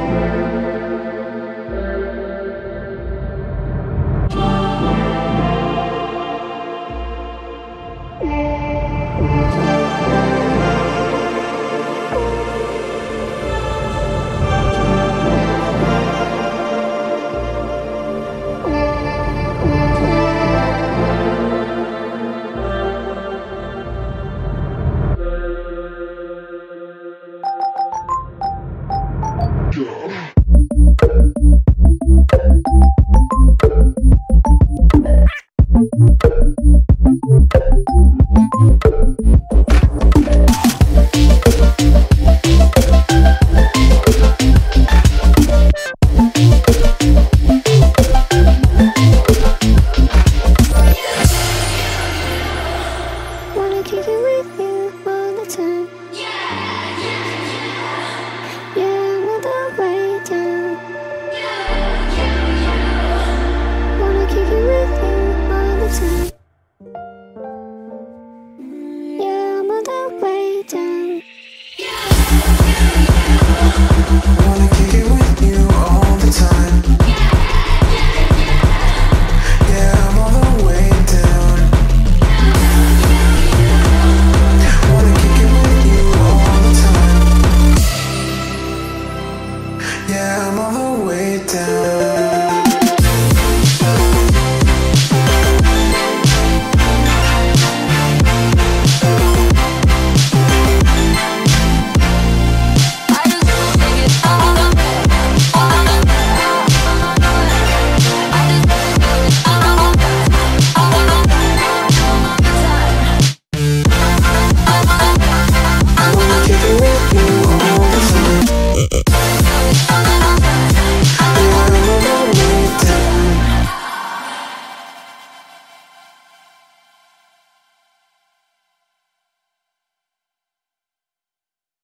Lord. Thank you. I wanna